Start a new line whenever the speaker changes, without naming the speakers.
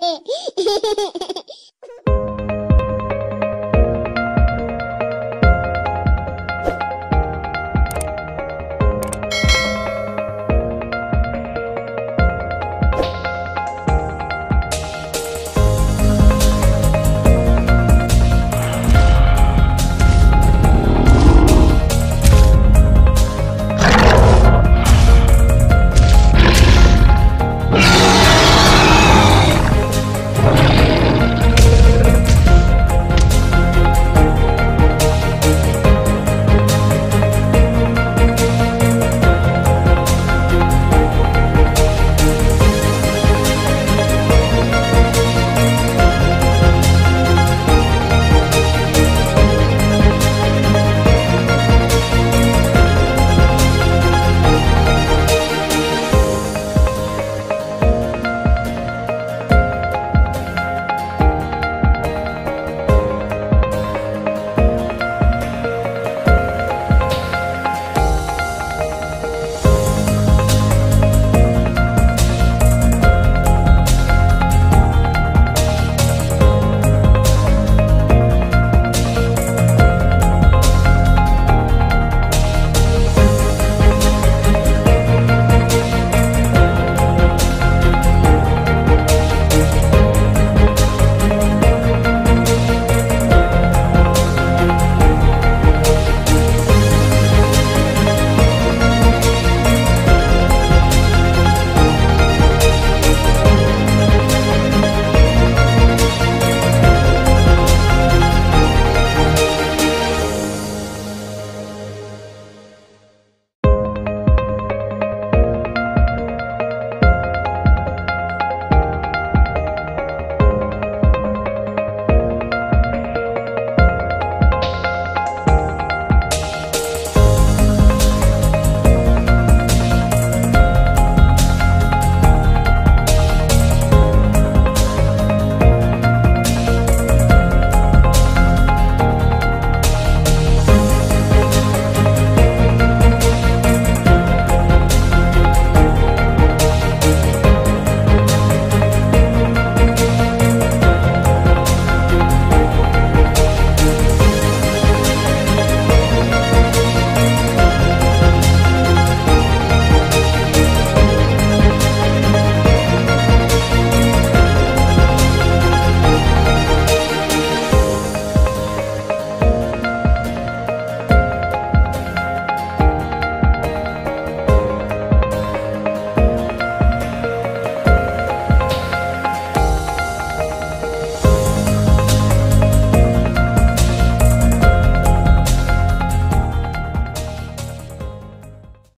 で。